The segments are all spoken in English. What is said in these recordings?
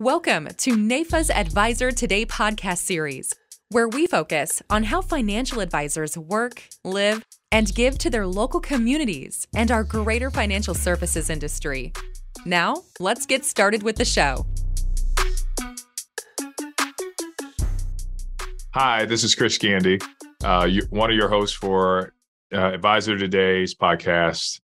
Welcome to NAIFA's Advisor Today podcast series, where we focus on how financial advisors work, live, and give to their local communities and our greater financial services industry. Now, let's get started with the show. Hi, this is Chris Gandy, uh, one of your hosts for uh, Advisor Today's podcast.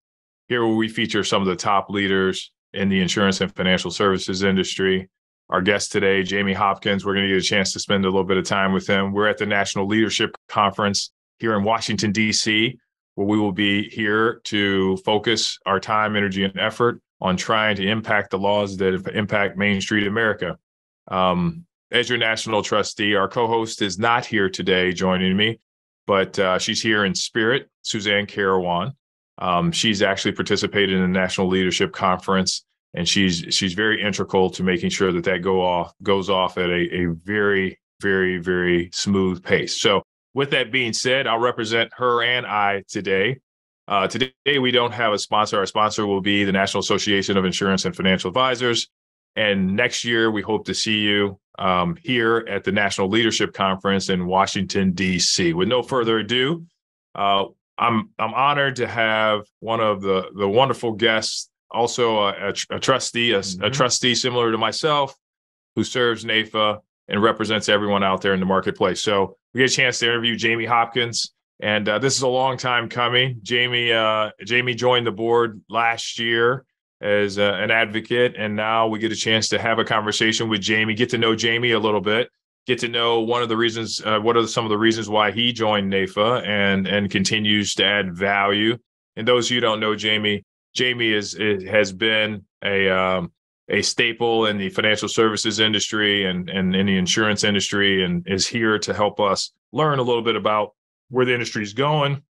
Here, we feature some of the top leaders in the insurance and financial services industry our guest today, Jamie Hopkins. We're going to get a chance to spend a little bit of time with him. We're at the National Leadership Conference here in Washington, D.C., where we will be here to focus our time, energy, and effort on trying to impact the laws that impact Main Street America. Um, as your national trustee, our co host is not here today joining me, but uh, she's here in spirit, Suzanne Carawan. Um, she's actually participated in the National Leadership Conference and she's she's very integral to making sure that that go off goes off at a, a very very very smooth pace. So with that being said i'll represent her and i today. Uh, today we don't have a sponsor. Our sponsor will be the national association of insurance and financial advisors. And next year we hope to see you um, here at the national leadership conference in washington d.c with no further ado uh, i'm i'm honored to have one of the the wonderful guests also a, a, a trustee, a, mm-hmm. a, trustee similar to myself, who serves NAIFA and represents everyone out there in the marketplace. So we get a chance to interview Jamie Hopkins, and uh, this is a long time coming. Jamie, uh, Jamie joined the board last year as uh, an advocate, and now we get a chance to have a conversation with Jamie, get to know Jamie a little bit, get to know one of the reasons, uh, what are some of the reasons why he joined NAIFA and and continues to add value. And those of you don't know Jamie, Jamie is, is has been a um, a staple in the financial services industry and, and in the insurance industry and is here to help us learn a little bit about where the industry is going,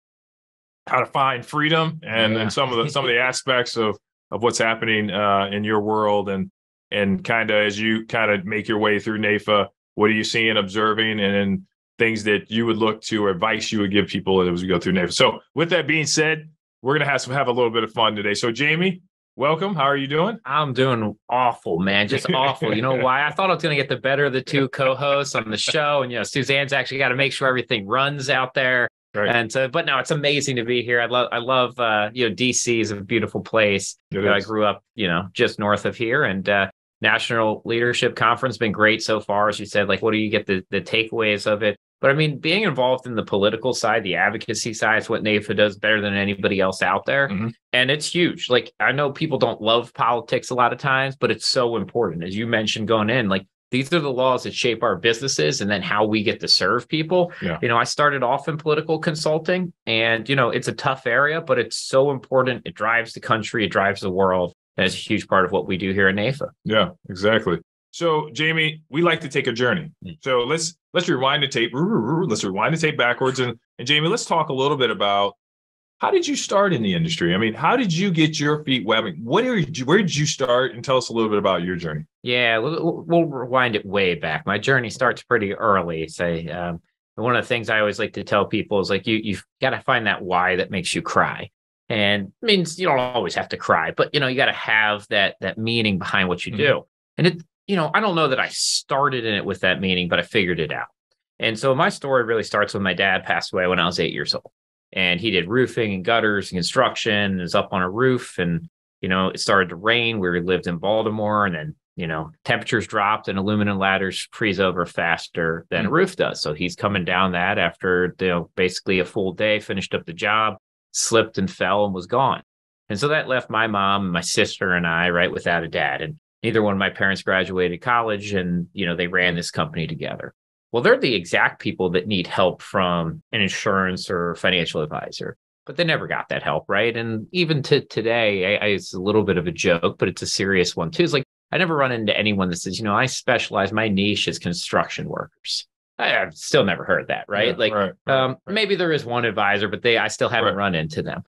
how to find freedom and, yeah. and some of the some of the aspects of of what's happening uh, in your world and and kind of as you kind of make your way through NAIFA, what are you seeing, observing, and, and things that you would look to or advice you would give people as we go through NAIFA. So with that being said, we're gonna have some have a little bit of fun today. So Jamie, welcome. How are you doing? I'm doing awful, man. Just awful. You know why? I thought I was gonna get the better of the two co-hosts on the show, and you know, Suzanne's actually got to make sure everything runs out there. Right. And so, but no, it's amazing to be here. I love, I love, uh, you know, DC is a beautiful place. You know, I grew up, you know, just north of here, and uh, National Leadership Conference been great so far. As you said, like, what do you get the the takeaways of it? But I mean, being involved in the political side, the advocacy side is what NAIFA does better than anybody else out there. Mm-hmm. And it's huge. Like, I know people don't love politics a lot of times, but it's so important. As you mentioned going in, like, these are the laws that shape our businesses and then how we get to serve people. Yeah. You know, I started off in political consulting and, you know, it's a tough area, but it's so important. It drives the country, it drives the world. And it's a huge part of what we do here at NAIFA. Yeah, exactly. So, Jamie, we like to take a journey. Mm. So let's let's rewind the tape. Let's rewind the tape backwards, and and Jamie, let's talk a little bit about how did you start in the industry? I mean, how did you get your feet wet? What did you, where did you start? And tell us a little bit about your journey. Yeah, we'll, we'll rewind it way back. My journey starts pretty early. Say, um, one of the things I always like to tell people is like you you've got to find that why that makes you cry. And means you don't always have to cry, but you know you got to have that that meaning behind what you mm-hmm. do. And it you know, I don't know that I started in it with that meaning, but I figured it out. And so my story really starts when my dad passed away when I was eight years old. And he did roofing and gutters and construction and was up on a roof. And, you know, it started to rain. We lived in Baltimore. And then, you know, temperatures dropped and aluminum ladders freeze over faster than mm-hmm. a mm. roof does. So he's coming down that after, you know, basically a full day, finished up the job, slipped and fell and was gone. And so that left my mom and my sister and I, right, without a dad. And neither one of my parents graduated college and you know they ran this company together. Well they're the exact people that need help from an insurance or financial advisor but they never got that help right? And even to today I, I, it's a little bit of a joke but it's a serious one too. It's like i never run into anyone that says you know i specialize my niche is construction workers. I, have still never heard that, right? Yeah, like, right, right, um, right. maybe there is one advisor, but they, I still haven't run into them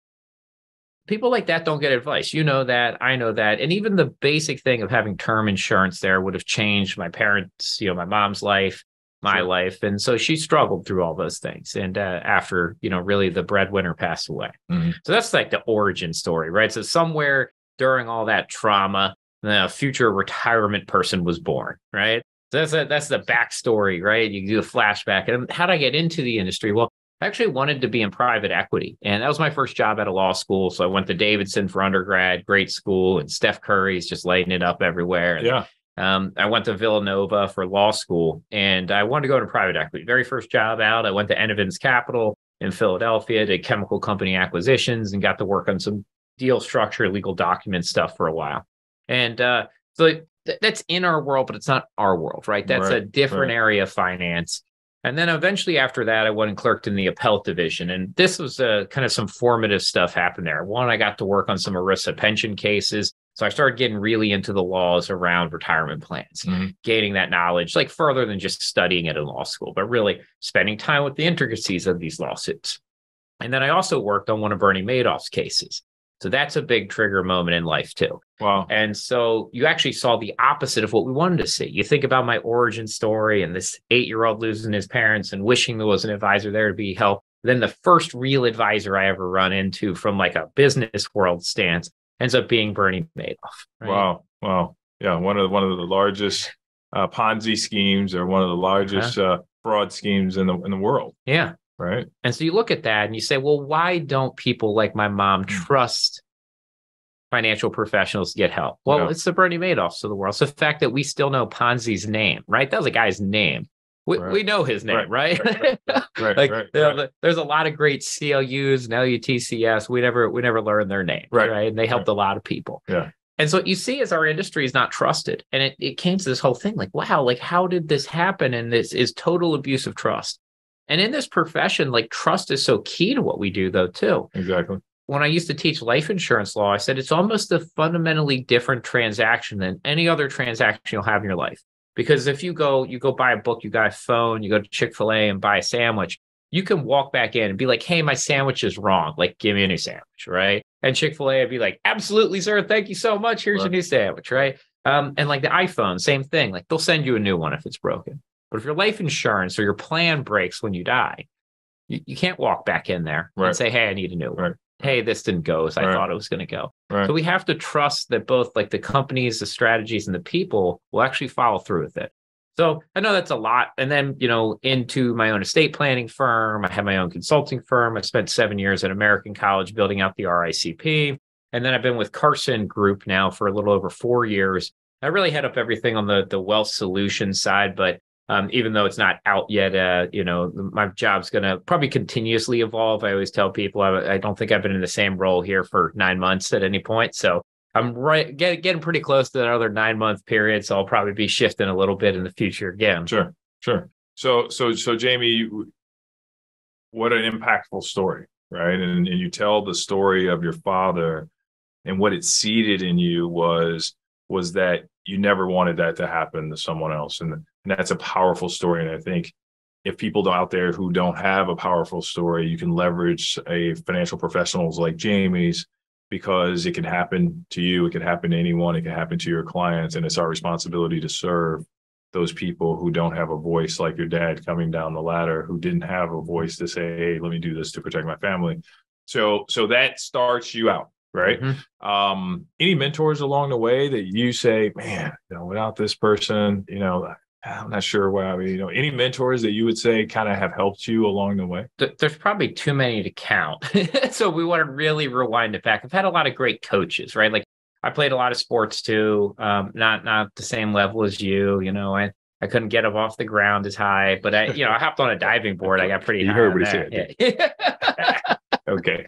people like that don't get advice. You know that, I know that. And even the basic thing of having term insurance there would have changed my parents, you know, my mom's life, my sure. life. And so she struggled through all those things. And uh, after, you know, really the breadwinner passed away. Mm-hmm. So that's like the origin story, right? So somewhere during all that trauma, the future retirement person was born, right? So that's a, that's the backstory, right? You do a flashback. And how did I get into the industry? Well, I actually wanted to be in private equity, and that was my first job at a law school. So I went to Davidson for undergrad, great school, and Steph Curry's just lighting it up everywhere. And, Yeah. um, I went to Villanova for law school, and I wanted to go to private equity. Very first job out, I went to Enovins Capital in Philadelphia, did chemical company acquisitions, and got to work on some deal structure, legal document stuff for a while. And uh, so th- that's in our world, but it's not our world, right? That's a different right. area of finance. And then eventually after that, I went and clerked in the appellate division. And this was uh, kind of some formative stuff happened there. One, I got to work on some ERISA pension cases. So I started getting really into the laws around retirement plans, Mhm. gaining that knowledge, like further than just studying it in law school, but really spending time with the intricacies of these lawsuits. And then I also worked on one of Bernie Madoff's cases. So that's a big trigger moment in life too. Wow. And so you actually saw the opposite of what we wanted to see. You think about my origin story and this eight year old losing his parents and wishing there was an advisor there to be help. Then the first real advisor I ever run into from like a business world stance ends up being Bernie Madoff. right? Wow. Wow. Yeah. One of the, one of the largest uh, Ponzi schemes or one of the largest Uh-huh. uh, fraud schemes in the in the world. Yeah. Right. And so you look at that and you say, well, why don't people like my mom hmm. trust financial professionals to get help? Well, it's the Bernie Madoffs of the world. It's the fact that we still know Ponzi's name, right? That was a guy's name. We, Right. we know his name, right? Right, Right. like right. you know, there's a lot of great CLUs and LUTCF. We never we never learned their name, Right. right? And they helped a lot of people. Yeah. And so what you see is our industry is not trusted. And it, it came to this whole thing like, wow, like how did this happen? And this is total abuse of trust. And in this profession, like trust is so key to what we do, though, too. Exactly. When I used to teach life insurance law, I said it's almost a fundamentally different transaction than any other transaction you'll have in your life. Because if you go, you go buy a book, you got a phone, you go to Chick fil A and buy a sandwich, you can walk back in and be like, hey, my sandwich is wrong. Like, give me a new sandwich, right? And Chick fil A would be like, absolutely, sir. Thank you so much. Here's your new sandwich, right? Um, and like the iPhone, same thing. Like, they'll send you a new one if it's broken. But if your life insurance or your plan breaks when you die, you, you can't walk back in there Right. and say, hey, I need a new one. Right. Hey, this didn't go as I Right. thought it was going to go. So we have to trust that both like the companies, the strategies, and the people will actually follow through with it. So I know that's a lot. And then, you know, into my own estate planning firm, I have my own consulting firm. I spent seven years at American College building out the RICP. And then I've been with Carson Group now for a little over four years. I really head up everything on the, the wealth solution side, but um, even though it's not out yet, uh, you know, my job's going to probably continuously evolve. I always tell people I, I don't think I've been in the same role here for nine months at any point. So I'm right get, getting pretty close to another nine month period. So I'll probably be shifting a little bit in the future again. Sure. Sure. So so so Jamie, what an impactful story, right? And and you tell the story of your father, and what it seeded in you was was that you never wanted that to happen to someone else, and and that's a powerful story. And I think if people out there who don't have a powerful story, you can leverage a financial professionals like Jamie's because it can happen to you, it can happen to anyone, it can happen to your clients, and it's our responsibility to serve those people who don't have a voice like your dad coming down the ladder who didn't have a voice to say hey let me do this to protect my family so so that starts you out right Mhm. um any mentors along the way that you say man you know without this person you know i'm not sure why I mean, you know any mentors that you would say kind of have helped you along the way There's probably too many to count. so we want to really rewind it back. I've had a lot of great coaches, right? Like I played a lot of sports too. Um, not not the same level as you. You know, I I couldn't get up off the ground as high, but I you know I hopped on a diving board. I got pretty. You high heard what he that. Yeah. okay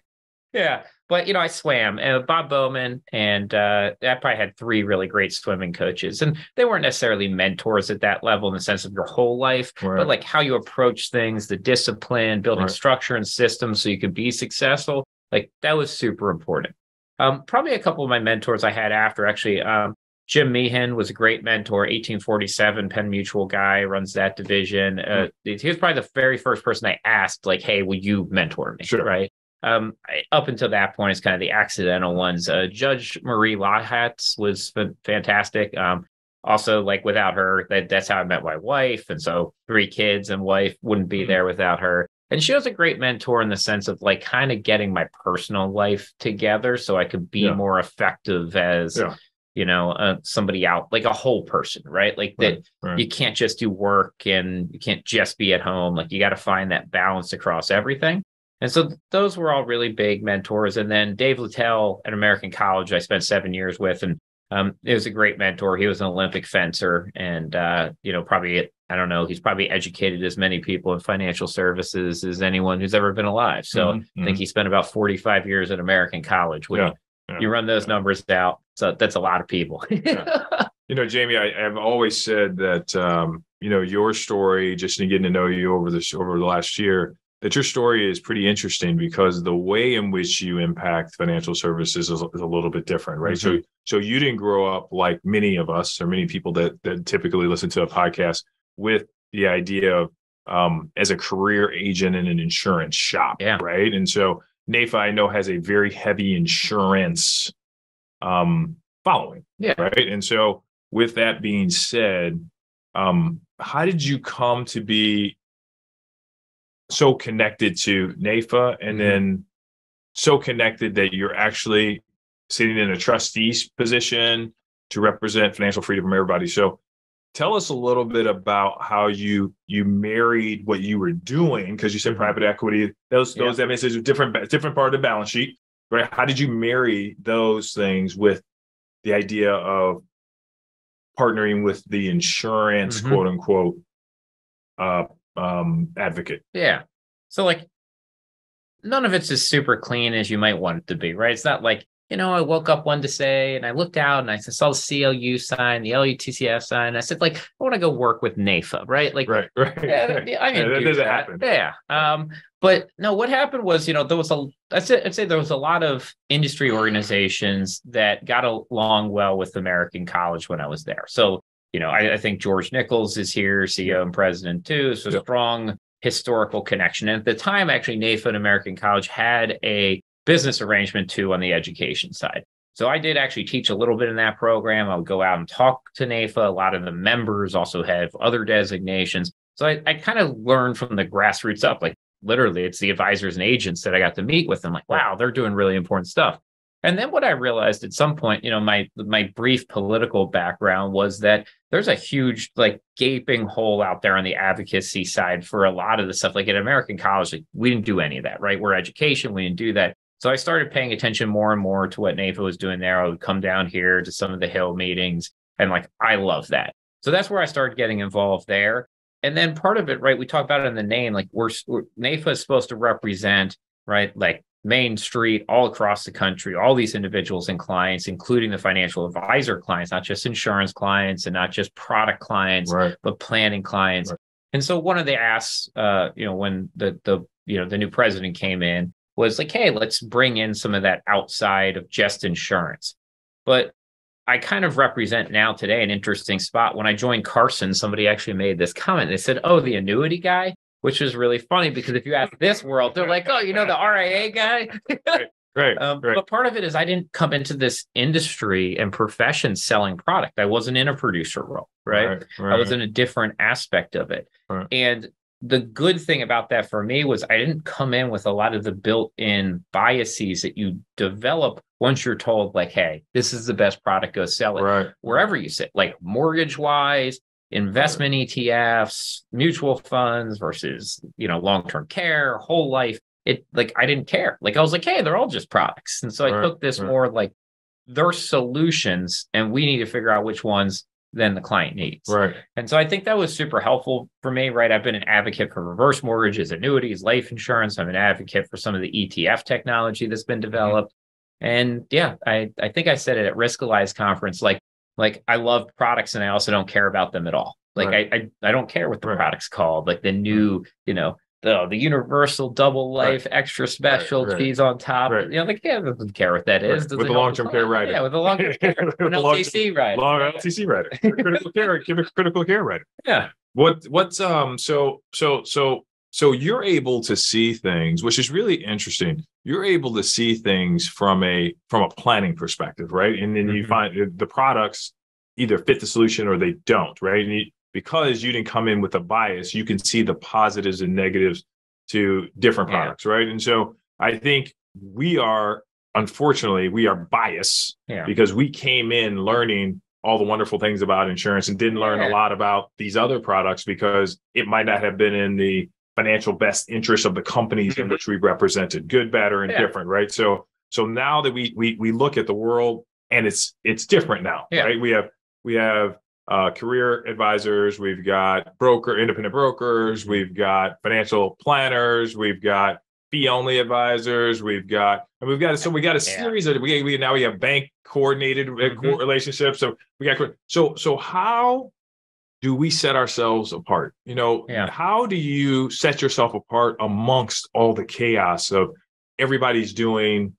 Yeah, but you know, I swam. Uh, Bob Bowman and uh, I probably had three really great swimming coaches, and they weren't necessarily mentors at that level in the sense of your whole life, Right. but like how you approach things, the discipline, building Right. structure and systems so you could be successful. Like that was super important. Um, probably a couple of my mentors I had after actually. Um, Jim Meehan was a great mentor, 1847 Penn Mutual guy, runs that division. Uh, he was probably the very first person I asked, like, "Hey, will you mentor me?" Sure. Right. Um, up until that point, it's kind of the accidental ones. Uh, Judge Marie Lihotz was fa- fantastic. Um, also, like without her, that that's how I met my wife, and so three kids and wife wouldn't be Mhm. there without her. And she was a great mentor in the sense of like kind of getting my personal life together, so I could be Yeah. more effective as Yeah. you know uh, somebody out like a whole person right like that Right, right. you can't just do work and you can't just be at home like you got to find that balance across everything and so those were all really big mentors. And then dave littell at american college i spent seven years with and um, it was a great mentor. He was an olympic fencer and uh, you know probably i don't know he's probably educated as many people in financial services as anyone who's ever been alive. So Mhm, i think he spent about 45 years at american college Yeah, yeah, you run those numbers out so that's a lot of people. You know, Jamie, I, I've always said that um, you know your story, just in getting to know you over this over the last year, that your story is pretty interesting because the way in which you impact financial services is, is a little bit different, right? So, so you didn't grow up like many of us or many people that that typically listen to a podcast with the idea of um, as a career agent in an insurance shop, Yeah. right? And so NAIFA, I know, has a very heavy insurance um, following, Yeah. right? And so, with that being said, um, how did you come to be so connected to NAIFA and Mhm. then so connected that you're actually sitting in a trustee's position to represent financial freedom from everybody? So, tell us a little bit about how you you married what you were doing because you said Mhm. private equity those those that means it's a different different part of the balance sheet right how did you marry those things with the idea of partnering with the insurance Mhm. quote unquote uh um advocate Yeah. So like none of it's as super clean as you might want it to be, right? It's not like, you know, I woke up one to say and I looked out and I saw the CLU sign, the LUTCF sign. And I said, like, I want to go work with NAIFA, right? Like right right yeah, yeah, I Yeah, didn't that doesn't that. happen. Yeah. Um, but no, what happened was, you know, there was a I'd say, I'd say there was a lot of industry organizations that got along well with American College when I was there. So, you know, I, I think George Nichols is here, CEO and president too. So Yep. strong historical connection. And at the time, actually, NAIFA and American College had a business arrangement too on the education side. So I did actually teach a little bit in that program. I would go out and talk to NAIFA. A lot of the members also have other designations. So I, I kind of learned from the grassroots up. Like literally, it's the advisors and agents that I got to meet with. I'm like, wow, they're doing really important stuff. And then what I realized at some point, you know, my my brief political background was that there's a huge like gaping hole out there on the advocacy side for a lot of the stuff. Like at American College, like, we didn't do any of that, right? We're education, we didn't do that. So I started paying attention more and more to what NAIFA was doing there. I would come down here to some of the Hill meetings, and like I love that. So that's where I started getting involved there. And then part of it, right? We talk about it in the name, like we're, we're NAIFA is supposed to represent, right? Like Main Street all across the country, all these individuals and clients, including the financial advisor clients, not just insurance clients and not just product clients, right but planning clients. Right. And so one of the asks, uh, you know, when the the you know the new president came in was like, hey, let's bring in some of that outside of just insurance. But I kind of represent now today an interesting spot. When I joined Carson, somebody actually made this comment. They said, "Oh, the annuity guy," which is really funny because if you ask this world, they're like, "Oh, you know the RIA guy." right Um, right But part of it is I didn't come into this industry and profession selling product. I wasn't in a producer role, right? I was in a different aspect of it. Right. And the good thing about that for me was I didn't come in with a lot of the built in biases that you develop once you're told, like, hey, this is the best product, go sell it right wherever you sit, like mortgage wise, investment ETFs, mutual funds versus, you know, long term care, whole life. It like I didn't care. Like I was like, hey, they're all just products. And so I Right, took this right. more like they're solutions and we need to figure out which ones then the client needs. right And so I think that was super helpful for me, right? I've been an advocate for reverse mortgages, annuities, life insurance. I'm an advocate for some of the ETF technology that's been mm-hmm. developed. And yeah, I, I think I said it at Riskalyze conference, like, like I love products and I also don't care about them at all. Like Right. I, I I don't care what the Right. product's called, like the new, you know, the the universal double Right. life extra special right. cheese on top. Right. You know, like yeah, doesn't care what that is. Right. With the long-term care client. rider. Yeah, with the long term care. With An the long- LTC rider. long LTC rider critical care critical care rider Yeah. what what's um so so so so you're able to see things which is really interesting you're able to see things from a from a planning perspective right and then you Mhm. find the products either fit the solution or they don't right and you, because you didn't come in with a bias you can see the positives and negatives to different Yeah. products right and so i think we are unfortunately we are biased Yeah. because we came in learning all the wonderful things about insurance and didn't learn Yeah. a lot about these other products because it might not have been in the financial best interest of the companies in Mhm. which we represented good better and Yeah. different right so so now that we we we look at the world and it's it's different now Yeah. right we have we have uh, career advisors we've got broker independent brokers Mm-hmm. we've got financial planners we've got fee only advisors we've got and we've got so we got a Yeah. series of we, we now we have bank coordinated uh, Mhm. relationships so we got so so how do we set ourselves apart you know Yeah. how do you set yourself apart amongst all the chaos of everybody's doing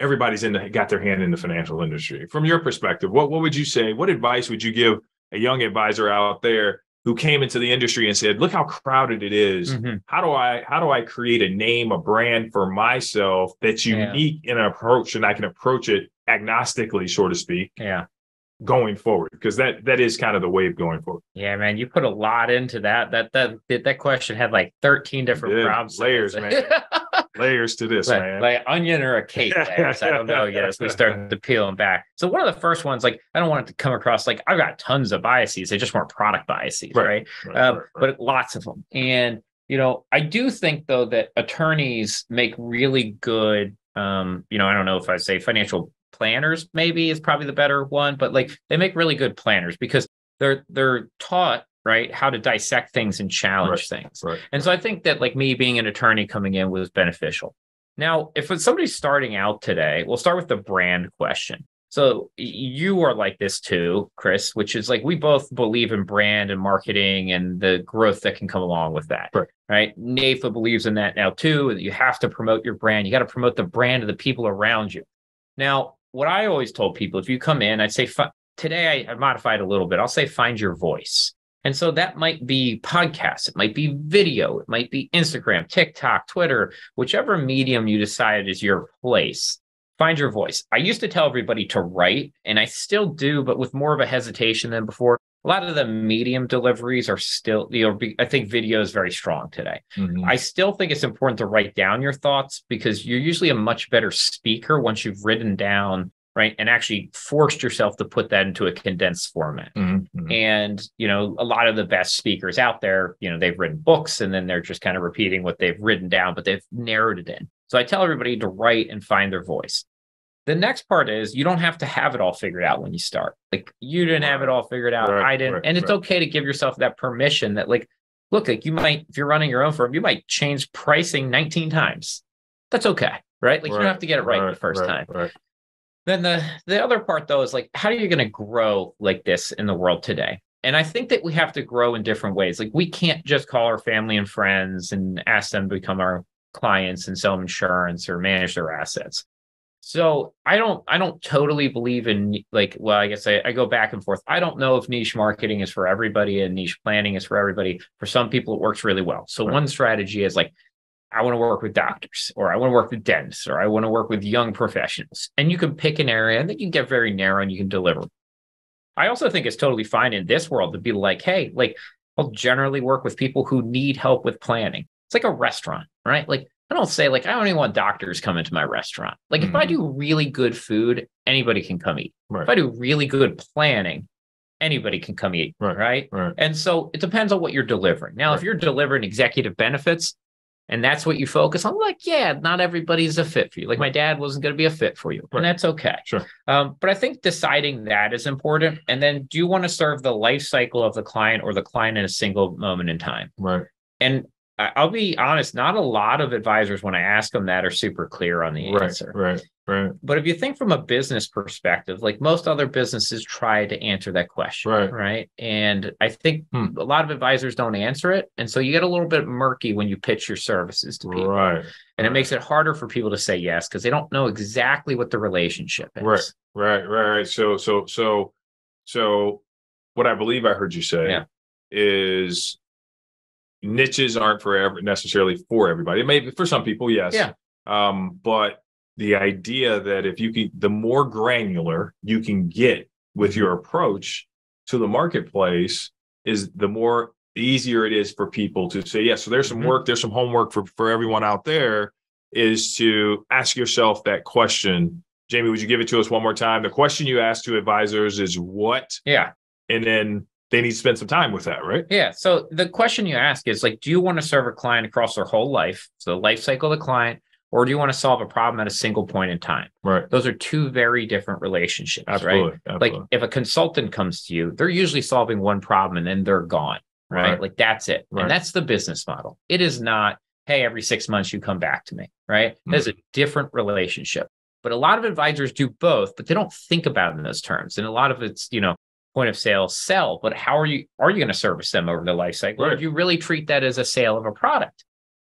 everybody's in the got their hand in the financial industry from your perspective what what would you say what advice would you give a young advisor out there who came into the industry and said look how crowded it is. Mhm. how do i how do i create a name a brand for myself that's Yeah. unique in an approach and i can approach it agnostically so to speak Yeah. Going forward because that that is kind of the wave going forward Yeah, man, you put a lot into that. That that that question had like 13 different problems. Layers, man. layers to this like, man like onion or a cake. I don't know yet as we start to peel them back. So one of the first ones, like I don't want it to come across like I've got tons of biases. They just weren't product biases, Right, right? Right, Um, right. But lots of them. And you know, I do think though that attorneys make really good. Um, you know, I don't know if I say financial planners maybe is probably the better one, but like they make really good planners because they're they're taught right how to dissect things and challenge things. right And so I think that like me being an attorney coming in was beneficial. Now, if somebody's starting out today, we'll start with the brand question. So you are like this too, Chris, which is like we both believe in brand and marketing and the growth that can come along with that. Right. Right. NAIFA believes in that now too. that You have to promote your brand. You got to promote the brand of the people around you. Now, what I always told people, if you come in, I'd say today I, modified a little bit. I'll say find your voice. And so that might be podcasts, it might be video, it might be Instagram, TikTok, Twitter, whichever medium you decide is your place. Find your voice. I used to tell everybody to write, and I still do, but with more of a hesitation than before. A lot of the medium deliveries are still, you know, be- I think video is very strong today. Mhm. I still think it's important to write down your thoughts because you're usually a much better speaker once you've written down, right, and actually forced yourself to put that into a condensed format. Mhm. Mhm. And, you know, a lot of the best speakers out there, you know, they've written books and then they're just kind of repeating what they've written down, but they've narrowed it in. So I tell everybody to write and find their voice. The next part is you don't have to have it all figured out when you start. Like you didn't have it all figured out. Right, I didn't. right, and it's right. okay to give yourself that permission that, like, look, like you might, if you're running your own firm, you might change pricing 19 times. That's okay. Right. Like you don't have to get it right, the first time. Then the the other part though is like how are you going to grow like this in the world today? And I think that we have to grow in different ways. Like we can't just call our family and friends and ask them to become our clients and sell them insurance or manage their assets. So I don't I don't totally believe in like well I guess I, I go back and forth. I don't know if niche marketing is for everybody and niche planning is for everybody. For some people it works really well. So Right. one strategy is like I want to work with doctors or I want to work with dentists or I want to work with young professionals. And you can pick an area that you can get very narrow and you can deliver. I also think it's totally fine in this world to be like, hey, like I'll generally work with people who need help with planning. It's like a restaurant, right? Like I don't say like I don't even want doctors coming to my restaurant. Like if I Mhm. do really good food, anybody can come eat. Right. If I do really good planning, anybody can come eat. Right. Right. right And so it depends on what you're delivering. Now, if you're delivering executive benefits and that's what you focus on, like, yeah, not everybody's a fit for you. Like my dad wasn't going to be a fit for you, Right. and that's okay. Sure. Um, but I think deciding that is important. And then do you want to serve the life cycle of the client or the client in a single moment in time? right And I'll be honest, not a lot of advisors, when I ask them that, are super clear on the right answer. right right But if you think from a business perspective, like most other businesses try to answer that question. Right. Right. And I think Hmm. a lot of advisors don't answer it. And so you get a little bit murky when you pitch your services to people. right And it makes it harder for people to say yes because they don't know exactly what the relationship is. Right. Right, right, right. So, so, so, so, what I believe I heard you say Yeah. is niches aren't for ever necessarily for everybody. It may be for some people, yes. Yeah. Um, but the idea that if you can, the more granular you can get with Mm-hmm. your approach to the marketplace, is the more easier it is for people to say yes. So there's some Mhm. work, there's some homework for for everyone out there. is to ask yourself that question. Jamie, would you give it to us one more time? The question you ask to advisors is what? Yeah. And then they need to spend some time with that, right? Yeah. So the question you ask is like, do you want to serve a client across their whole life? So the life cycle of the client, or do you want to solve a problem at a single point in time? Right. Those are two very different relationships, Absolutely. right? Absolutely. Like if a consultant comes to you, they're usually solving one problem and then they're gone, right? Right. Like that's it. Right. And that's the business model. It is not, hey, every six months you come back to me, right? Hmm. That's a different relationship. But a lot of advisors do both, but they don't think about it in those terms. And a lot of it's, you know, point of sale sell, but how are you are you going to service them over the life cycle? Or Right. if you really treat that as a sale of a product,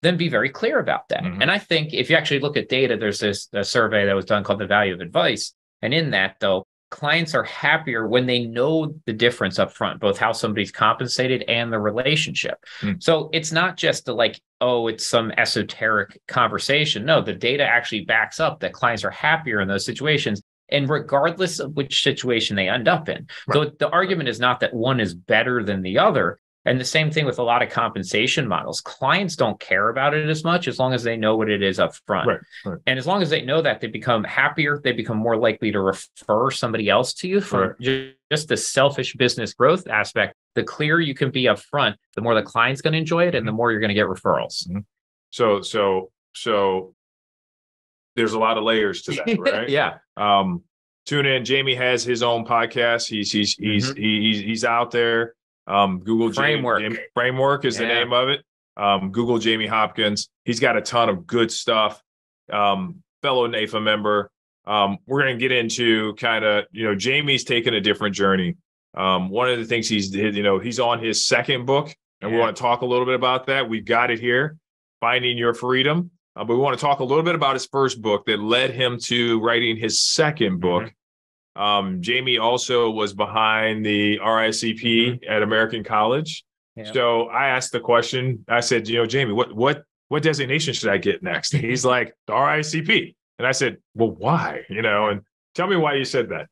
then be very clear about that. Mhm. And I think if you actually look at data, there's this a survey that was done called the value of advice. And in that, though, clients are happier when they know the difference up front, both how somebody's compensated and the relationship. Hmm. So it's not just the like, oh, it's some esoteric conversation. No, the data actually backs up that clients are happier in those situations. And regardless of which situation they end up in. So the argument is not that one is better than the other. And the same thing with a lot of compensation models. Clients don't care about it as much as long as they know what it is up front. Right, right. And as long as they know that, they become happier. They become more likely to refer somebody else to you for Right. ju- just the selfish business growth aspect. The clearer you can be up front, the more the client's going to enjoy it and the mm-hmm. more you're going to get referrals. Mm-hmm. So so so there's a lot of layers to that, right? yeah. Um, tune in. Jamie has his own podcast. He's he's he's he, he's he's out there. Um, Google Framework. Jamie- framework is the name of it. Um, Google Jamie Hopkins. He's got a ton of good stuff. Um, fellow NAIFA member. Um, we're going to get into kind of you know Jamie's taken a different journey. Um, one of the things he's did, you know he's on his second book, and we want to talk a little bit about that. We've got it here, Finding Your Freedom. Uh, but we want to talk a little bit about his first book that led him to writing his second book. Um, Jamie also was behind the RICP at American College. Yeah. So I asked the question. I said, you know, Jamie, what what what designation should I get next? And he's like, the RICP. And I said, well, why? You know, and tell me why you said that.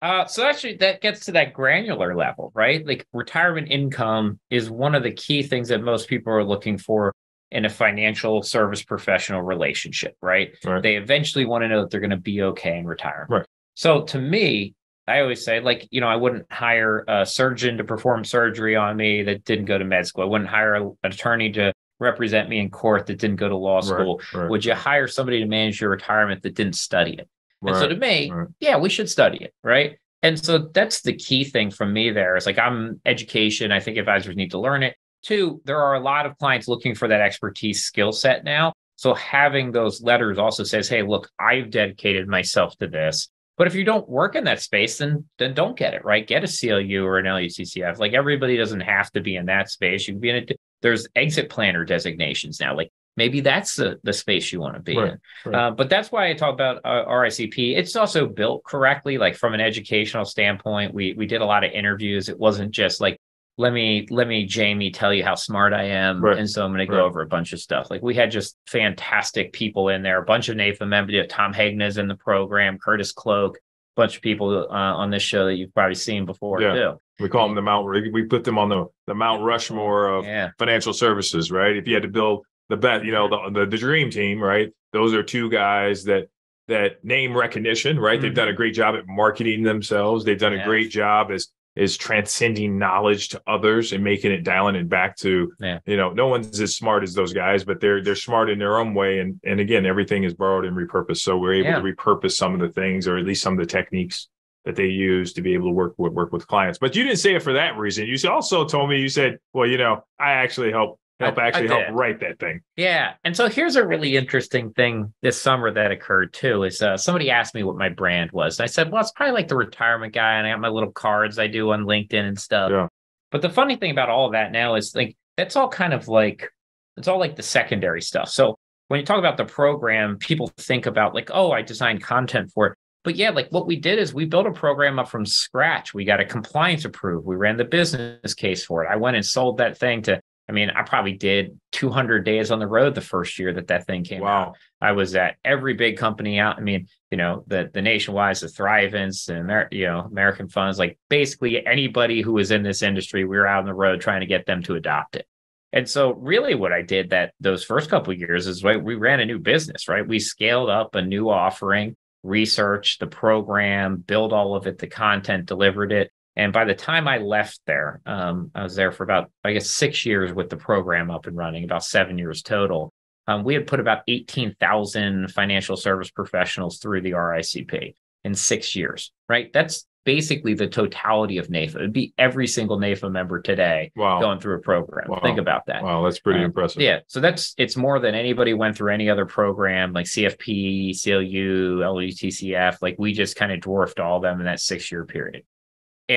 Uh, so actually, that gets to that granular level, right? Like retirement income is one of the key things that most people are looking for in a financial service professional relationship, right? Right. They eventually want to know that they're going to be okay in retirement. Right. So to me, I always say, like, you know, I wouldn't hire a surgeon to perform surgery on me that didn't go to med school. I wouldn't hire an attorney to represent me in court that didn't go to law school. Right, Would you hire somebody to manage your retirement that didn't study it? And so to me, right. yeah, we should study it, right? And so that's the key thing from me there. Is like I'm education. I think advisors need to learn it. Two, there are a lot of clients looking for that expertise skill set now. So having those letters also says, hey, look, I've dedicated myself to this. But if you don't work in that space, then then don't get it, right? Get a CLU or an LUTCF. Like everybody doesn't have to be in that space. You can be in it. There's exit planner designations now. Like maybe that's the, the space you want to be Right, in. right. Uh, but that's why I talk about uh, RICP. It's also built correctly, like from an educational standpoint. We we did a lot of interviews. It wasn't just like let me let me Jamie tell you how smart I am, Right, and so I'm going to go right. over a bunch of stuff. Like we had just fantastic people in there. A bunch of NAIFA members. you know, Tom Hegna's in the program. Curtis Cloke. A bunch of people uh, on this show that you've probably seen before Yeah. too. We call them the Mount. We put them on the the Mount Rushmore of Yeah. financial services, right? If you had to build the best, you know, the, the the dream team, right? Those are two guys that that name recognition, right? They've Mhm. done a great job at marketing themselves. They've done a great job as is transcending knowledge to others and making it dialing it back to Yeah. you know no one's as smart as those guys but they're they're smart in their own way and and again everything is borrowed and repurposed so we're able Yeah. to repurpose some of the things or at least some of the techniques that they use to be able to work with work with clients. But you didn't say it for that reason. You also told me you said, well, you know, I actually help help I- I actually help write that thing. Yeah. And so here's a really interesting thing this summer that occurred too is uh, somebody asked me what my brand was. And I said, well, it's probably like the retirement guy. And I got my little cards I do on LinkedIn and stuff. Yeah. But the funny thing about all of that now is like, that's all kind of like, it's all like the secondary stuff. So when you talk about the program, people think about like, oh, I designed content for it. But yeah, like what we did is we built a program up from scratch. We got a compliance approved. We ran the business case for it. I went and sold that thing to I mean, I probably did 200 days on the road the first year that that thing came out. Wow. I was at every big company out. I mean, you know, the the nationwide, the Thrivents, and Amer- you know, American Funds, like basically anybody who was in this industry, we were out on the road trying to get them to adopt it. And so really what I did that those first couple years is right, we ran a new business, right? We scaled up a new offering, researched the program, built all of it, the content, delivered it. And by the time I left there, um, I was there for about, I guess, six years with the program up and running, about seven years total. Um, we had put about 18,000 financial service professionals through the RICP in six years, right? That's basically the totality of NAIFA. It'd be every single NAIFA member today Wow. going through a program. Wow. Think about that. Wow, that's pretty Um, impressive. Yeah. So that's it's more than anybody went through any other program like CFP, CLU, LUTCF. Like we just kind of dwarfed all of them in that six year period.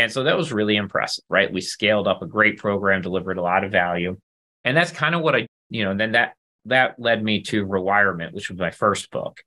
And so that was really impressive, right? We scaled up a great program, delivered a lot of value. And that's kind of what I, you know, and then that that led me to Rewirement, which was my first book.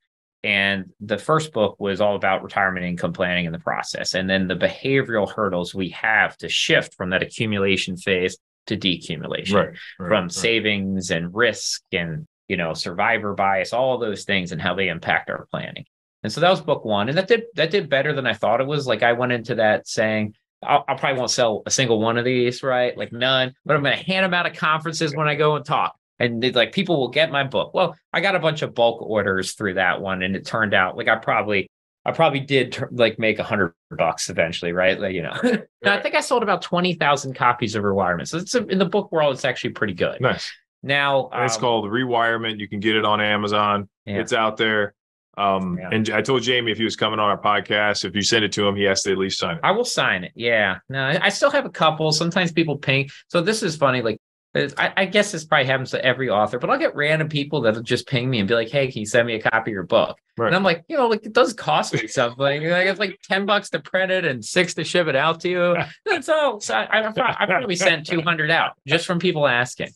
And the first book was all about retirement income planning in the process. And then the behavioral hurdles we have to shift from that accumulation phase to decumulation Right. right, from right. savings and risk and you know survivor bias all those things and how they impact our planning and so that was book one and that did that did better than i thought it was like i went into that saying I'll, I probably won't sell a single one of these right like none but i'm going to hand them out at conferences when i go and talk and like people will get my book well i got a bunch of bulk orders through that one and it turned out like i probably I probably did like make a hundred bucks eventually, right? Like, you know, No, I think I sold about 20,000 copies of Rewirement. So it's a, in the book world, it's actually pretty good. Nice. Now, And it's um, called Rewirement. You can get it on Amazon. Yeah. It's out there. Um, Yeah. And I told Jamie if he was coming on our podcast, if you send it to him, he has to at least sign it. I will sign it. Yeah. No, I still have a couple. Sometimes people ping. So this is funny. Like, I, I guess this probably happens to every author, but I'll get random people that'll just ping me and be like, "Hey, can you send me a copy of your book?" Right. And I'm like, you know, like it does cost me something. Like it's like ten bucks to print it and six to ship it out to you. That's all. So I, I, I probably sent two hundred out just from people asking.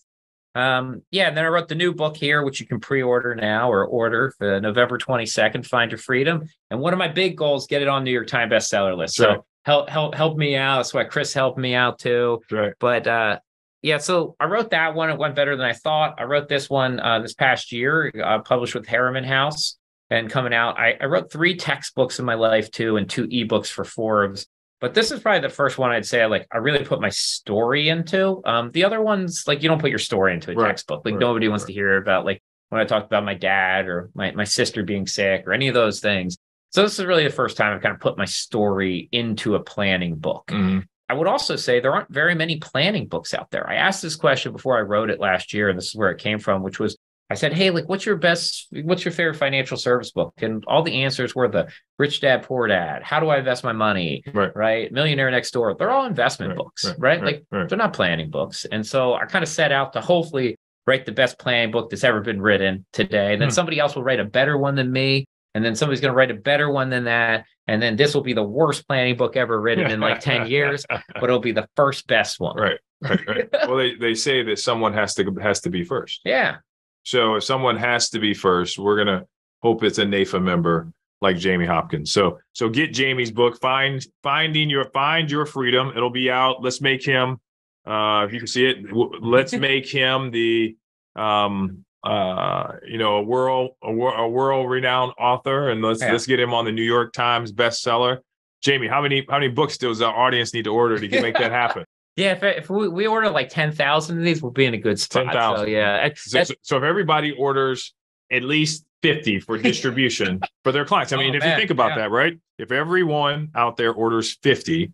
Um, yeah, and then I wrote the new book here, which you can pre-order now or order for November 22nd, Find Your Freedom. And one of my big goals, get it on New York Times bestseller list. Sure. So help help help me out. That's why Chris helped me out too. Right. But uh yeah, so I wrote that one. It went better than I thought. I wrote this one uh, this past year, uh, published with Harriman House and coming out. I, I wrote three textbooks in my life too, and two ebooks for Forbes. But this is probably the first one I'd say like I really put my story into. Um, the other ones like you don't put your story into a Right, textbook. Like right, nobody wants right. to hear about like when I talked about my dad or my my sister being sick or any of those things. So this is really the first time I've kind of put my story into a planning book. Mhm. I would also say there aren't very many planning books out there. I asked this question before I wrote it last year, and this is where it came from, which was I said, Hey, like, what's your best, what's your favorite financial service book? And all the answers were the Rich Dad, Poor Dad, How do I invest my money? Right. Right. Millionaire Next Door. They're all investment Right, books, right, right? Like, they're not planning books. And so I kind of set out to hopefully write the best planning book that's ever been written today. And then Hmm. somebody else will write a better one than me. And then somebody's going to write a better one than that. And then this will be the worst planning book ever written in like 10 years, but it'll be the first best one. Right. Right. Right. well, they, they say that someone has to has to be first. Yeah. So if someone has to be first, we're gonna hope it's a NAIFA member like Jamie Hopkins. So so get Jamie's book, find finding your find your freedom. It'll be out. Let's make him. Uh, if you can see it, w- let's make him the um uh you know a world a, wor- a world renowned author, and let's Yeah. let's get him on the New York Times bestseller. Jamie, how many how many books does our audience need to order to get, make that happen? Yeah. If, if we, we order like 10,000 of these, we'll be in a good spot. 10,000. So, yeah. that's- So, so if everybody orders at least 50 for distribution for their clients, I mean, Oh, if you think about yeah. that, right? If everyone out there orders 50,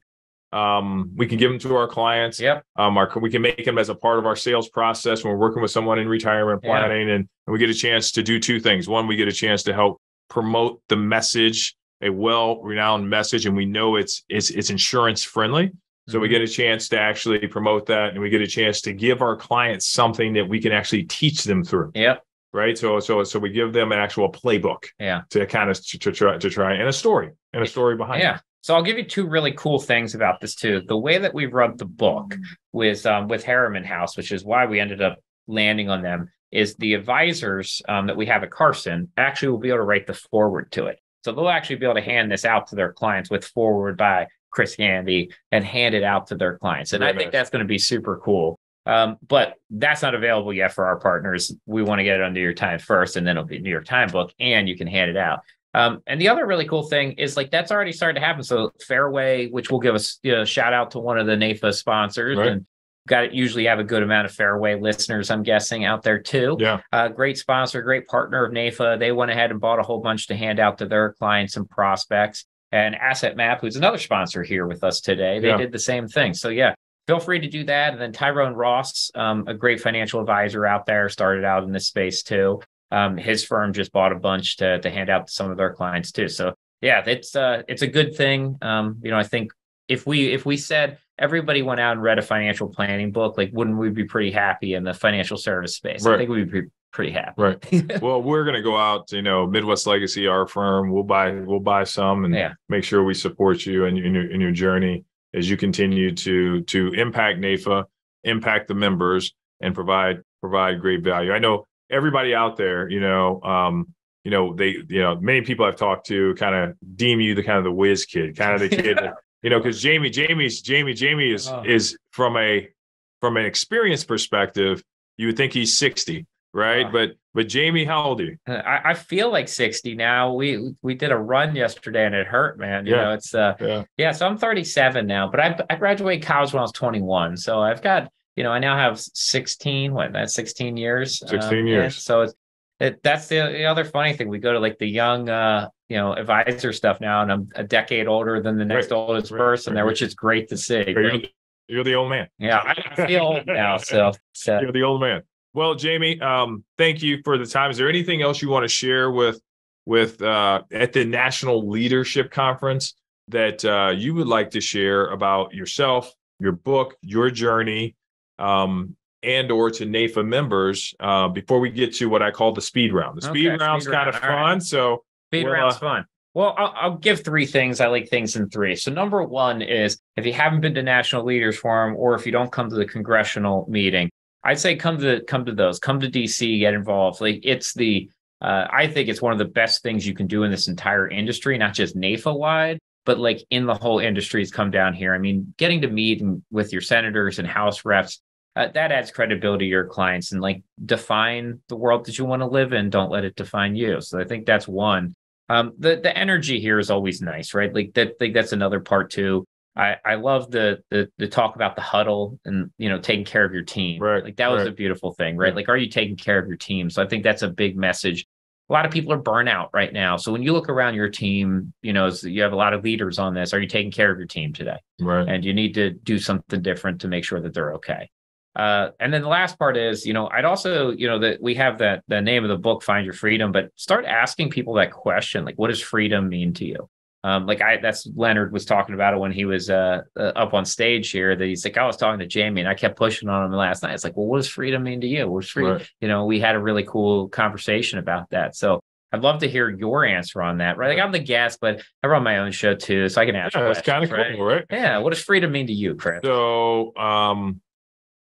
um, we can give them to our clients. yep. Um, our, we can make them as a part of our sales process when we're working with someone in retirement Yeah. planning, and, and we get a chance to do two things. One, we get a chance to help promote the message, a well-renowned message, and we know it's it's it's insurance friendly. So we Mhm. get a chance to actually promote that, and we get a chance to give our clients something that we can actually teach them through, Yep. right? So so so we give them an actual playbook, Yeah. to kind of to, to try to try and a story and a story behind Yeah. it. So I'll give you two really cool things about this too. The way that we wrote the book with um, with Harriman House, which is why we ended up landing on them, is the advisors um, that we have at Carson actually will be able to write the forward to it. So they'll actually be able to hand this out to their clients with forward by Chris Gandy and hand it out to their clients. And Very I think that's going to be super cool. Um, but that's not available yet for our partners. We want to get it on New York Times first, and then it'll be New York Times book, and you can hand it out. Um, and the other really cool thing is like that's already started to happen. So Fairway, which will give us you know, shout out to one of the NAIFA sponsors, Right. and got usually have a good amount of fairway listeners, I'm guessing, out there too. Yeah. Uh, great sponsor, great partner of NAIFA. They went ahead and bought a whole bunch to hand out to their clients and prospects. And Asset Map, who's another sponsor here with us today, they Yeah. did the same thing. So yeah, feel free to do that. And then Tyrone Ross, um, a great financial advisor out there, started out in this space too. Um, his firm just bought a bunch to to hand out to some of their clients too. So yeah, it's uh it's a good thing. Um, you know, I think if we if we said everybody went out and read a financial planning book, like wouldn't we be pretty happy in the financial service space? I think we'd be pretty happy. Right. well, we're gonna go out, you know, Midwest Legacy, our firm. We'll buy, we'll buy some, and Yeah. make sure we support you in, in your in your journey as you continue to to impact NAIFA, impact the members, and provide provide great value. I know everybody out there, you know, um, you know, they, you know, many people I've talked to kind of deem you the kind of the whiz kid, kind of the kid, that, you know, because Jamie, Jamie's Jamie, Jamie is Oh. is from a from an experience perspective, you would think he's sixty, right? But but Jamie, how old are you? Uh, I, I feel like 60 now. We we did a run yesterday and it hurt, man. You Yeah. know, it's uh Yeah. yeah, so I'm 37 now, but I I graduated college when I was 21. So I've got, you know, I now have 16, what, that's 16 years. 16 yeah, years. so it's it, that's the, the other funny thing. We go to like the young uh, you know, advisor stuff now, and I'm a decade older than the next Right. oldest Right. person there, which is great to see. You're, you're the old man. Yeah, I feel old now. So, so You're the old man. Well, Jamie, um, thank you for the time. Is there anything else you want to share with with uh, at the National Leadership Conference that uh, you would like to share about yourself, your book, your journey, um, and or to NAIFA members uh, before we get to what I call the speed round. The speed Okay, round's kind of round. fun. All right. So Speed Well, round's uh, fun. Well, I'll, I'll give three things. I like things in three. So, number one is if you haven't been to National Leaders Forum or if you don't come to the congressional meeting, I'd say come to come to those. Come to DC, get involved. Like it's the uh, I think it's one of the best things you can do in this entire industry, not just NAIFA wide, but like in the whole industry. Is come down here. I mean, getting to meet with your senators and House reps. Uh, that adds credibility to your clients and like define the world that you want to live in. Don't let it define you. So I think that's one um the the energy here is always nice right like that think that's another part too i i love the the the talk about the huddle and you know taking care of your team Right, like that was right. a beautiful thing right Yeah. like are you taking care of your team so i think that's a big message a lot of people are burnout right now so when you look around your team you know you have a lot of leaders on this are you taking care of your team today right, and you need to do something different to make sure that they're okay. Uh, and then the last part is, you know, I'd also, you know, that we have that the name of the book, Find Your Freedom, but start asking people that question, like, what does freedom mean to you? Um, like I, that's Leonard was talking about it when he was uh, uh, up on stage here. That he's like, I was talking to Jamie, and I kept pushing on him last night. It's like, well, what does freedom mean to you? What's freedom? right. You know, we had a really cool conversation about that. So I'd love to hear your answer on that. Right? Like I'm the guest, but I run my own show too, so I can ask. Yeah, that's kind of questions, cool, right? right? Yeah. What does freedom mean to you, Chris? So, um,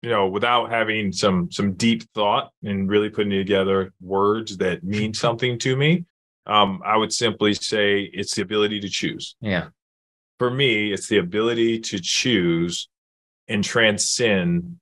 you know, without having some some deep thought and really putting together words that mean something to me, um, I would simply say it's the ability to choose. yeah. For me, it's the ability to choose and transcend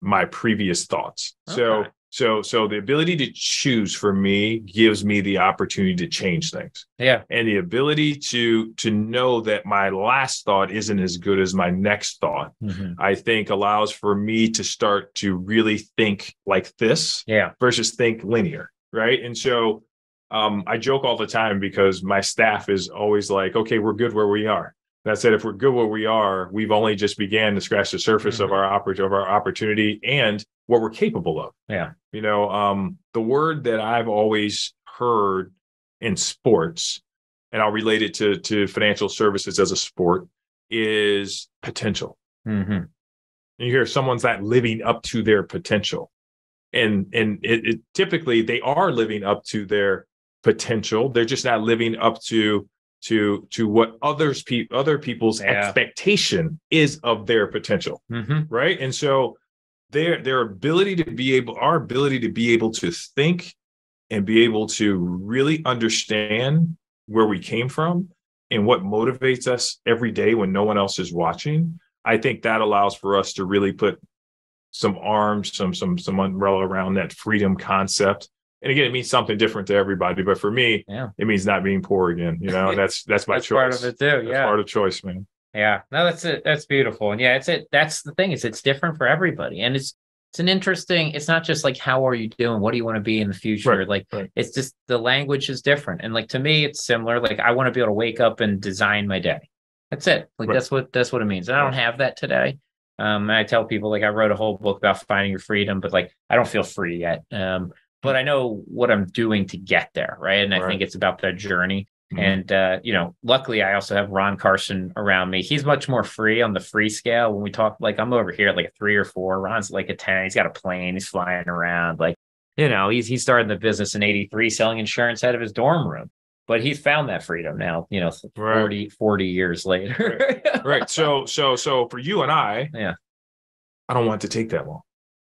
my previous thoughts. So, Okay. so, so the ability to choose for me gives me the opportunity to change things Yeah. and the ability to to know that my last thought isn't as good as my next thought i think allows for me to start to really think like this Yeah. versus think linear right and so um, i joke all the time because my staff is always like okay we're good where we are. That said if we're good where we are we've only just began to scratch the surface of Mhm. our oppor- of our opportunity and what we're capable of. Yeah. you know um, the word that i've always heard in sports and i'll relate it to to financial services as a sport is potential. Hmm you hear someone's not living up to their potential. And and it, it typically they are living up to their potential. They're just not living up to to to what others pe- other people's Yeah. expectation is of their potential hmm right? And so their their ability to be able our ability to be able to think and be able to really understand where we came from and what motivates us every day when no one else is watching i think that allows for us to really put some arms some some some umbrella around that freedom concept and again it means something different to everybody but for me Yeah. it means not being poor again you know and that's that's my That's choice part of it too. That's Yeah. part of choice man Yeah, no, that's it. That's beautiful, and yeah, it's it. That's the thing is, it's different for everybody, and it's it's an interesting. It's not just like how are you doing, what do you want to be in the future. Right, like right. it's just the language is different, and like to me, it's similar. Like I want to be able to wake up and design my day. That's it. Like Right. that's what that's what it means. And I don't have that today. Um, and I tell people like I wrote a whole book about finding your freedom, but like I don't feel free yet. Um, but I know what I'm doing to get there, right? And I think it's about that journey. Mhm. And uh, you know, luckily I also have Ron Carson around me. He's much more free on the free scale. When we talk, like I'm over here at like a three or four. Ron's like a 10. He's got a plane, he's flying around. Like, you know, he's he started the business in 83 selling insurance out of his dorm room. But he's found that freedom now, you know, 40, 40 years later. right. So so so for you and I, Yeah. I don't want it to take that long.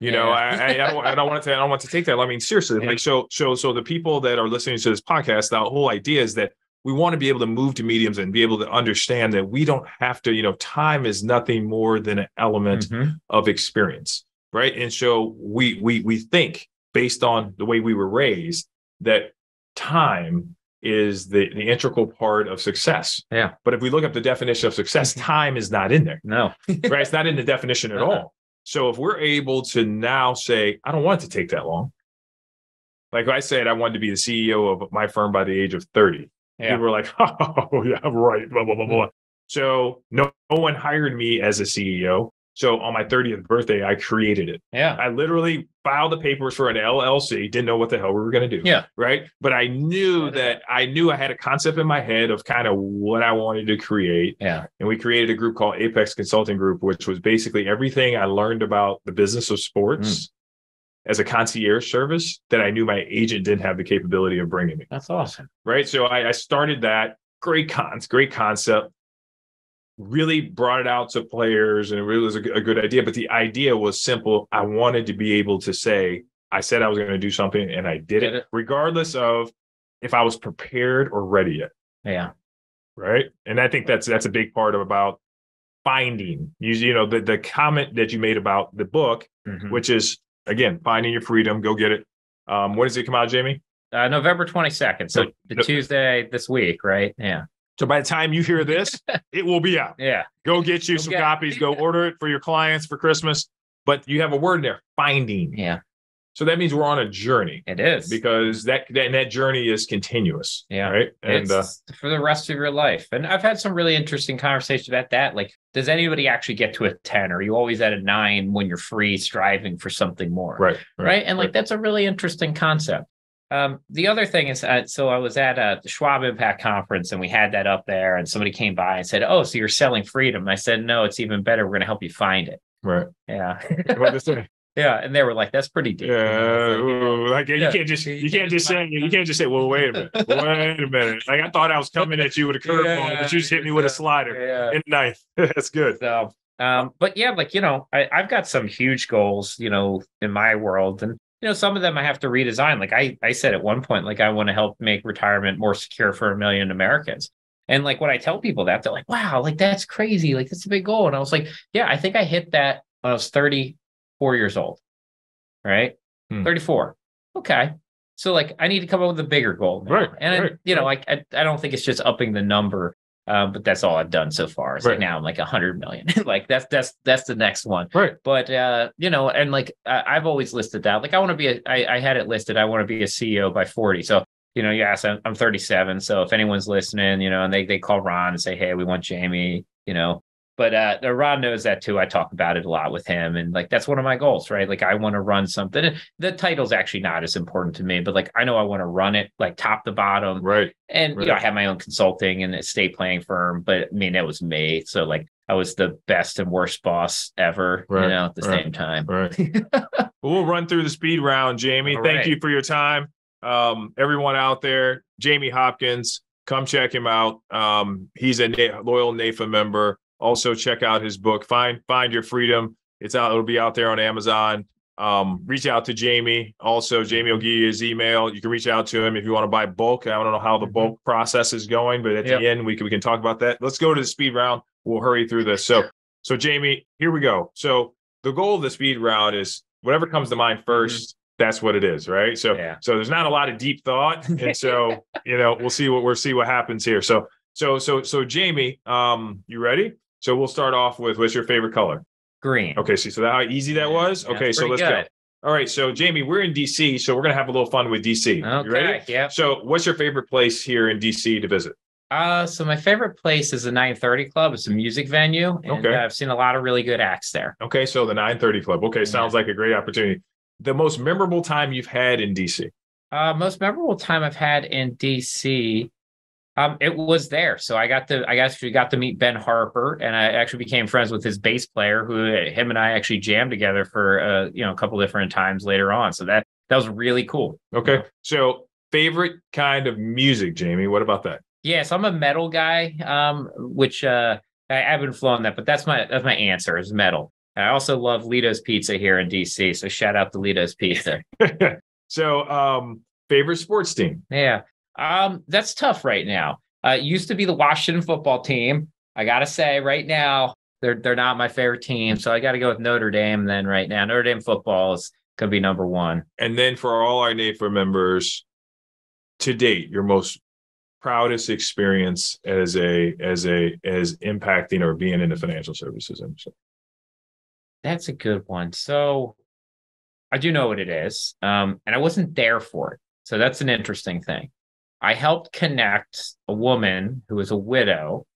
You know, I, I, I don't I don't want to I don't want to take that. I mean, seriously, Yeah. like so so so the people that are listening to this podcast, the whole idea is that we want to be able to move to mediums and be able to understand that we don't have to, you know, time is nothing more than an element Mhm. of experience, right? And so we we we think based on the way we were raised that time is the the integral part of success. Yeah. But if we look up the definition of success, time is not in there, No. right? It's not in the definition at Uh-uh. all. So if we're able to now say, I don't want it to take that long. Like I said, I wanted to be the CEO of my firm by the age of 30. Yeah. People were like, oh, yeah, right. Blah, blah, blah, blah. Hmm. So no, no one hired me as a CEO. So on my 30th birthday, I created it. Yeah. I literally filed the papers for an LLC, didn't know what the hell we were going to do. Yeah. Right. But I knew that I knew I had a concept in my head of kind of what I wanted to create. Yeah. And we created a group called Apex Consulting Group, which was basically everything I learned about the business of sports mm. as a concierge service that I knew my agent didn't have the capability of bringing me That's awesome. right? So I, I started that. Great cons, great concept. Really brought it out to players, and it really was a good idea. But the idea was simple. I wanted to be able to say, I said I was going to do something, and I did, Did it, it. regardless of if I was prepared or ready yet. Yeah. Right, and I think that's that's a big part of about finding. You, you know, the the comment that you made about the book, Mhm. which is again finding your freedom. Go get it. Um, when does it come out, Jamie? Uh, November 22nd. So No- the no- Tuesday this week, right? Yeah. So by the time you hear this, it will be out. Yeah. Go get you some copies. Go order it for your clients for Christmas. But you have a word there, finding. Yeah. So that means we're on a journey It is. because that that, and that journey is continuous. Yeah. Right. And uh, for the rest of your life. And I've had some really interesting conversations about that. Like, does anybody actually get to a 10? Or are you always at a nine when you're free, striving for something more? right. Right. And like, that's a really interesting concept. Um, the other thing is, uh, so I was at uh, the Schwab Impact Conference and we had that up there, and somebody came by and said, Oh, so you're selling freedom. And I said, No, it's even better. We're going to help you find it. Right. Yeah. What to say? yeah. And they were like, That's pretty deep. Yeah, ooh, like you can't just you can't just say you can't just say well wait a minute wait a minute like I thought I was coming at you with a curveball but you just hit me with a slider Yeah. in ninth that's good So, um, but yeah, like you know, I, I've got some huge goals, you know, in my world, and you know, some of them I have to redesign. Like I, I said at one point, like I want to help make retirement more secure for a million Americans. And like when I tell people that, they're like, "Wow, like that's crazy! Like that's a big goal." And I was like, "Yeah, I think I hit that when I was 34 years old, right? Hmm. 34. Okay." So like I need to come up with a bigger goal, now. Right, And right, you know, like I, I don't think it's just upping the number um, but that's all I've done so far. So Right. now I'm like a hundred million. like that's that's that's the next one. right But uh, you know, and like I, I've always listed that. Like I want to be a I, I had it listed. I want to be a CEO by 40. So you know, yes, I'm, I'm 37. So if anyone's listening, you know, and they they call Ron and say, hey, we want Jamie, you know. But uh, Ron knows that too. I talk about it a lot with him, and like that's one of my goals, right? Like I want to run something. The title's actually not as important to me, but like I know I want to run it, like top to bottom, right and you know, I have my own consulting and estate planning firm, but I mean, it was me. So like I was the best and worst boss ever, Right, you know, at the right. same time. Right. we'll run through the speed round, Jamie. All Thank right. you for your time. Um, everyone out there, Jamie Hopkins, come check him out. Um, he's a loyal NAIFA member. Also, check out his book, Find Find Your Freedom. It's out, it'll be out there on Amazon. Um, reach out to Jamie. Also, Jamie will give you his email. You can reach out to him if you want to buy bulk. I don't know how the Mhm. bulk process is going, but at Yep. the end, we can we can talk about that. Let's go to the speed round. We'll hurry through this. So, so Jamie, here we go. So the goal of the speed round is whatever comes to mind 1st That's what it is, right? So, Yeah. so there's not a lot of deep thought, and so you know we'll see what we'll see what happens here. So, so, so, so Jamie, um, you ready? So we'll start off with what's your favorite color? Green. Okay, see, so that how easy that was? Yeah, okay, so let's good. go. All right, so Jamie, we're in DC, so we're gonna have a little fun with DC. You Okay. ready? Yeah. So what's your favorite place here in DC to visit? Uh, so my favorite place is the 930 Club. It's a music venue. And Okay. uh, I've seen a lot of really good acts there. Okay, so the 930 Club. Okay, sounds like a great opportunity. The most memorable time you've had in DC. Uh, most memorable time I've had in DC. Um, it was there. So I got to, I actually got to meet Ben Harper, and I actually became friends with his bass player, who him and I actually jammed together for, uh, you know, a couple different times later on. So that that was really cool. Okay, so favorite kind of music, Jamie. What about that? Yes, I'm a metal guy, um, which uh, I haven't flown that, but that's my that's my answer is metal. And I also love Lito's Pizza here in DC, so shout out to Lito's Pizza. so, um, favorite sports team. yeah, um, that's tough right now. Uh, it used to be the Washington football team. I gotta say, right now they're they're not my favorite team, so I got to go with Notre Dame. Then right now, Notre Dame football is gonna be number one. And then for all our NAIFA members, to date, your most proudest experience as a as a as impacting or being in the financial services industry. That's a good one. So I do know what it is. Um, and I wasn't there for it. So that's an interesting thing. I helped connect a woman who was a widow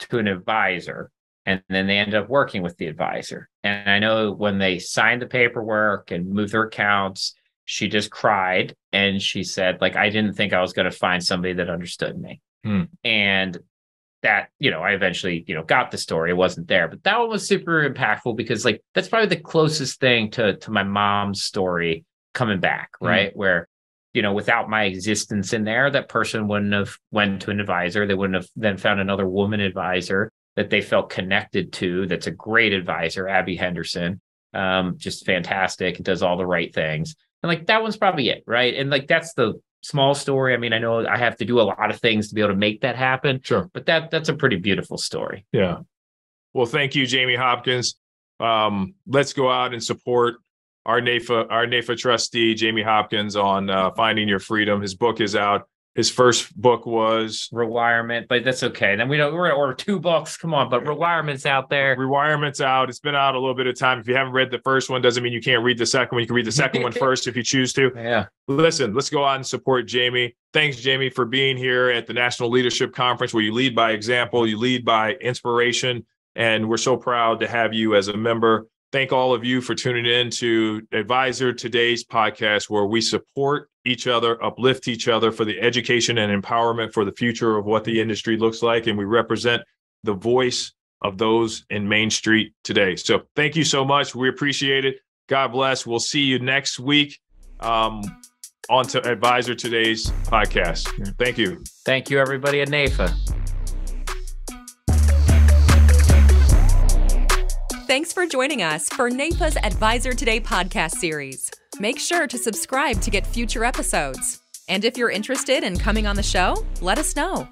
to an advisor, and then they ended up working with the advisor. And I know when they signed the paperwork and moved their accounts, she just cried and she said, like, I didn't think I was going to find somebody that understood me. Hmm. And that, you know, I eventually, you know, got the story. It wasn't there, but that one was super impactful because like that's probably the closest thing to to my mom's story coming back, Mhm. right? Where, you know, without my existence in there, that person wouldn't have went to an advisor. They wouldn't have then found another woman advisor that they felt connected to. That's a great advisor, Abby Henderson. Um, just fantastic. Does all the right things. And like that one's probably it, right? And like that's the small story. I mean, I know I have to do a lot of things to be able to make that happen, Sure. but that that's a pretty beautiful story. Yeah. Well, thank you, Jamie Hopkins. Um, let's go out and support our NAIFA, our NAIFA trustee, Jamie Hopkins, on uh, finding your freedom. His book is out. His first book was Rewirement, but that's okay. Then we don't we're gonna order two books. Come on, but rewirement's out there. Rewirement's out. It's been out a little bit of time. If you haven't read the first one, doesn't mean you can't read the second one. You can read the second one first if you choose to. Yeah. Listen, let's go out and support Jamie. Thanks, Jamie, for being here at the National Leadership Conference where you lead by example, you lead by inspiration. And we're so proud to have you as a member. Thank all of you for tuning in to Advisor Today's podcast, where we support each other, uplift each other for the education and empowerment for the future of what the industry looks like. And we represent the voice of those in Main Street today. So thank you so much. We appreciate it. God bless. We'll see you next week um, on to Advisor Today's podcast. Thank you. Thank you, everybody at NAIFA. Thanks for joining us for NAIFA's Advisor Today podcast series. Make sure to subscribe to get future episodes. And if you're interested in coming on the show, let us know.